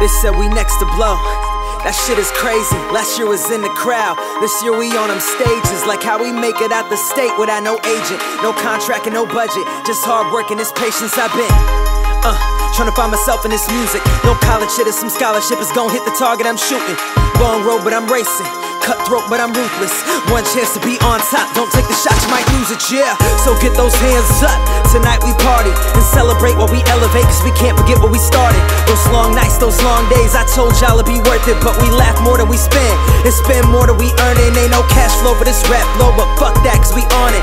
They said we next to blow. That shit is crazy. Last year was in the crowd. This year we on them stages. Like how we make it out the state without no agent, no contract, and no budget. Just hard work and this patience I've been. Uh, trying to find myself in this music. No college shit or some scholarship is gonna hit the target I'm shooting. Long road, but I'm racing. Cutthroat, but I'm ruthless. One chance to be on top. Don't take the shot, you might lose it, yeah. So get those hands up. Tonight we party and celebrate while we elevate, cause we can't forget where we started. Those long nights, those long days, I told y'all it'd be worth it, but we laugh more than we spend. And spend more than we earn, and ain't no cash flow for this rap flow, but fuck that, cause we on it.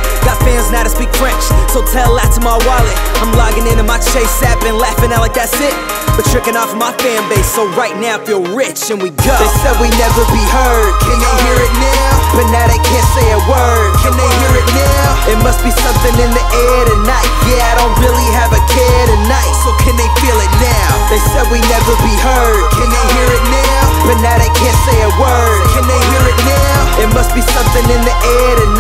Got fans now to speak French, so tell that to my wallet. I'm logging into my Chase app and laughing out like that's it. But tricking off my fan base, so right now I feel rich and we go. They said we never be heard, can they hear it now? But now they can't say a word, can they hear it now? It must be something in the air tonight. Yeah, I don't really have a care tonight, so can they feel it now? They said we never be heard, can they hear it now? But now they can't say a word, can they hear it now? It must be something in the air tonight.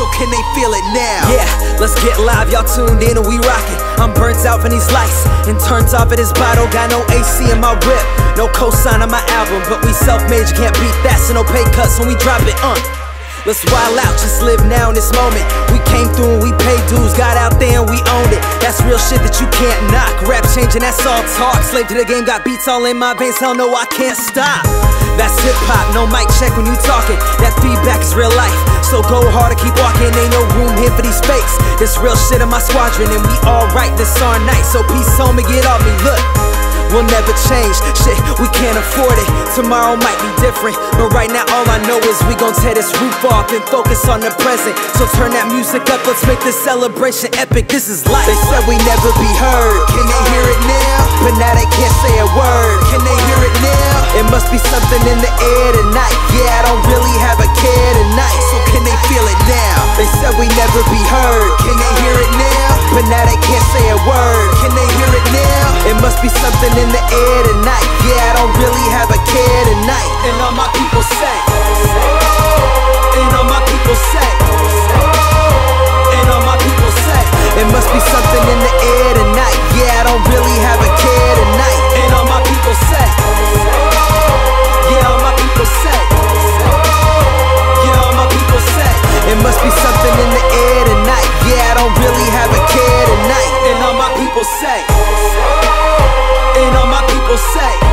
So can they feel it now? Yeah, let's get live, y'all tuned in and we rockin'. I'm burnt out from these lights and turned off at this bottle. Got no AC in my whip, no cosign on my album, but we self-made, you can't beat that, so no pay cuts when we drop it. Uh. Let's wild out, just live now in this moment. We came through and we paid dues, got out there and we owned it. That's real shit that you can't knock. Rap changing, that's all talk. Slave to the game, got beats all in my veins. Hell no, I can't stop. That's hip hop, no mic check when you talking. That feedback is real life. So go hard and keep walking, ain't no room here for these fakes. This real shit in my squadron, and we all right this our night. So peace and get off me. Look. We'll never change, shit, we can't afford it. Tomorrow might be different, but right now all I know is we gon' tear this roof off and focus on the present. So turn that music up, let's make this celebration epic. This is life. They said we never be heard, can they hear it now? But now they can't say a word, can they hear it now? It must be something in the air tonight. Yeah, I don't really have a care tonight, so can they feel it now? They said we never be heard, can they hear it now? But now they can't say a word, can they hear it now? It must be something in the air tonight. Yeah, I don't really have a care tonight. say.